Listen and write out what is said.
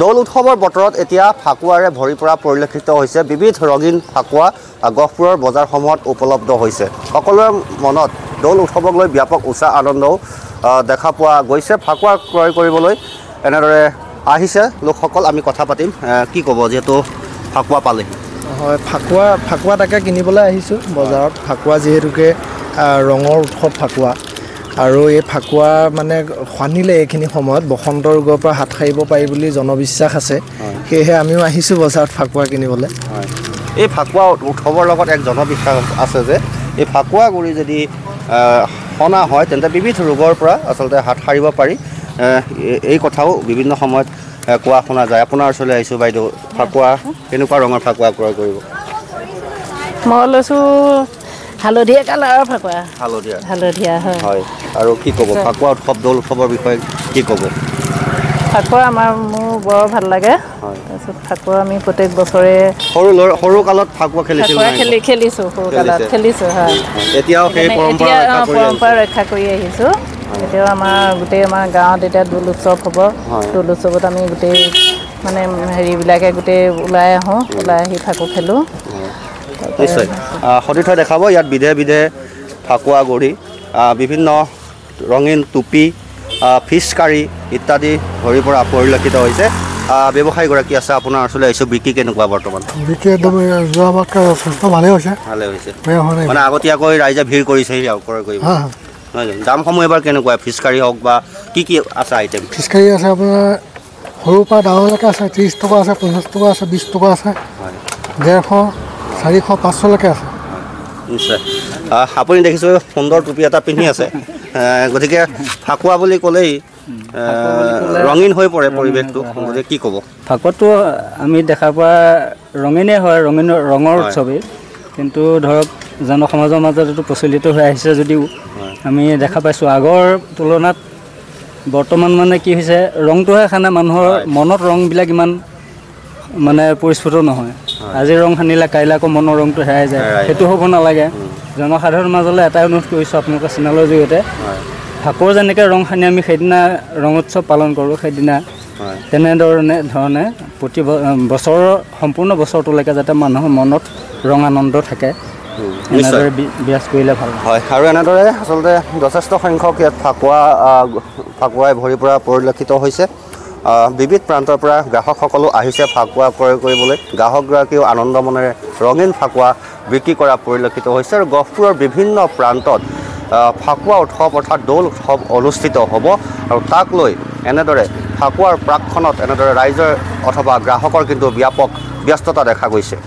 দৌল উৎসৱৰ বতৰত এতিয়া ফাকুৱাৰে ভৰি পৰা পৰিলক্ষিত হৈছে বিবিধ ৰঙীন ফাকুৱা গহপুৰৰ বজাৰসমূহত উপলব্ধ হৈছে। সকলোৰে মনত দৌল উৎসৱক লৈ ব্যাপক উৎসাহ আনন্দও দেখা পোৱা গৈছে। ফাকুৱা ক্ৰয় কৰিবলৈ এনেদৰে আহিছে। লোকসকল আমি কথা পাতিম। কি ক'ব? যিহেতু ফাকুৱা পালেহি। হয় ফাকুৱা ফাকুৱা তাকে কিনিবলৈ আহিছোঁ বজাৰত। ফাকুৱা যিহেতুকে ৰঙৰ উৎসৱ ফাকুৱা। আৰু এই ফাকুৱা মানে সানিলে এইখিনি সময়ত বসন্ত ৰোগৰ পৰা হাত সাৰিব পাৰি বুলি জনবিশ্বাস আছে। সেয়েহে আমিও আহিছোঁ বজাৰত ফাকুৱা কিনিবলৈ। হয়। এই ফাকুৱা উৎসৱৰ লগত এক জনবিশ্বাস আছে যে এই ফাকুৱা গুৰি যদি সনা হয় তেন্তে বিবিধ ৰোগৰ পৰা আচলতে হাত সাৰিব পাৰি। এই- কথাও বিভিন্ন সময়ত কোৱা শুনা যায়। আপোনাৰ ওচৰলৈ আহিছোঁ বাইদেউ। ফাকুৱা কেনেকুৱা ৰঙৰ ফাকুৱা ক্ৰয় কৰিব? মই লৈছোঁ হালধীয়া কালাৰৰ ফাকুৱা। হালধীয়া। হালধীয়া হয়। আৰু কি ক'ব? ফাকুৱা উৎসৱ দৌল উৎসৱৰ বিষয়ে কি ক'ব? ফাকুৱা আমাৰ মোৰ বৰ ভাল লাগে। তাৰপিছত ফাকুৱা আমি প্ৰত্যেক বছৰে সৰু ল'ৰা সৰু কালত ফাকুৱা খেলিছিল নাই? খেলি খেলিছোঁ সৰু কালত। খেলিছে। হয়। এতিয়াও সেই পৰম্পৰা ৰক্ষা কৰি পৰম্পৰা আহিছে। ৰক্ষা কৰি আহিছোঁ। এতিয়াও আমাৰ গোটেই আমাৰ গাঁৱত এতিয়া দৌল উৎসৱ হ'ব। দৌল উৎসৱত আমি গোটেই মানে হেৰিবিলাকে গোটেই ওলাই আহোঁ ওলাই আহি ফাকু খেলোঁ। নিশ্চয়। আহ, সতীৰ্থ দেখাব ইয়াত বিধে বিধে ফাকুৱা গৰি বিভিন্ন ৰঙীন টুপি ফিছ কাৰী ইত্যাদি ভৰিৰ পৰা পৰিলক্ষিত হৈছে। ব্যৱসায়ীগৰাকী আছে আপোনাৰ ওচৰলৈ আহিছোঁ। বিক্ৰী কেনেকুৱা বৰ্তমান? বিক্ৰী একদম যোৱাবাৰতকৈ যথেষ্ট ভালেই হৈছে। ভালে হৈছে। মানে আগতীয়াকৈ ৰাইজে ভিৰ কৰিছেহি আৰু ক্ৰয় কৰিব। নহয় জানো? দামসমূহ এবাৰ কেনেকুৱা? ফিছ কাৰী হওক বা কি কি আছে আইটেম ফিচকাৰী আছে আপোনাৰ সৰুৰ পৰা ডাঙৰলৈকে আছে ত্ৰিছ টকা আছে পঞ্চাছ টকা আছে বিছ টকা আছে ডেৰশ। চাৰিশ পাঁচশলৈকে আছে। নিশ্চয়। আপুনি দেখিছোঁ সুন্দৰ টুপি এটা পিন্ধি আছে। গতিকে ফাকুৱা বুলি ক'লেই ৰঙীন হৈ পৰে পৰিৱেশটো। গতিকে কি ক'ব? ফাকুৱাটো আমি দেখা পোৱা ৰঙীনেই হয় ৰঙীন ৰঙৰ উৎসৱেই কিন্তু ধৰক জনসমাজৰ মাজত এইটো প্ৰচলিত হৈ আহিছে যদিও আমি দেখা পাইছোঁ। আগৰ তুলনাত বৰ্তমান মানে কি হৈছে ৰংটোহে খানে মানুহৰ মনত ৰংবিলাক ইমান মানে পৰিস্ফুট নহয়। আজি ৰং সানিলে কাইলৈ আকৌ মনৰ ৰংটো হেৰাই যায়। সেইটো হ'ব নালাগে। জনসাধাৰণৰ মাজলৈ এটাই অনুৰোধ কৰিছোঁ আপোনালোকৰ চেনেলৰ জৰিয়তে। ফাকুৱাৰ যেনেকৈ ৰং সানি আমি সেইদিনা ৰং উৎসৱ পালন কৰোঁ সেইদিনা তেনেধৰণে ধৰণে প্ৰতি বছৰৰ সম্পূৰ্ণ বছৰটোলৈকে যাতে মানুহৰ মনত ৰং আনন্দ থাকে এনেদৰে বিৰাজ কৰিলে ভাল হয় আৰু এনেদৰে আচলতে যথেষ্ট সংখ্যক ইয়াত ফাকুৱা ফাকুৱাই ভৰি পৰা পৰিলক্ষিত হৈছে। বিবিধ প্ৰান্তৰ পৰা গ্ৰাহকসকলো আহিছে ফাকুৱা ক্ৰয় কৰিবলৈ। গ্ৰাহকগৰাকীও আনন্দ মনেৰে ৰঙীন ফাকুৱা বিক্ৰী কৰা পৰিলক্ষিত হৈছে আৰু গহপুৰৰ বিভিন্ন প্ৰান্তত ফাকুৱা উৎসৱ অৰ্থাৎ দৌল উৎসৱ অনুষ্ঠিত হ'ব আৰু তাক লৈ এনেদৰে ফাকুৱাৰ প্ৰাকখনত এনেদৰে ৰাইজৰ অথবা গ্ৰাহকৰ কিন্তু ব্যাপক ব্যস্ততা দেখা গৈছে।